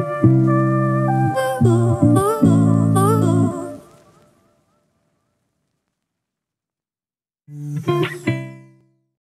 you.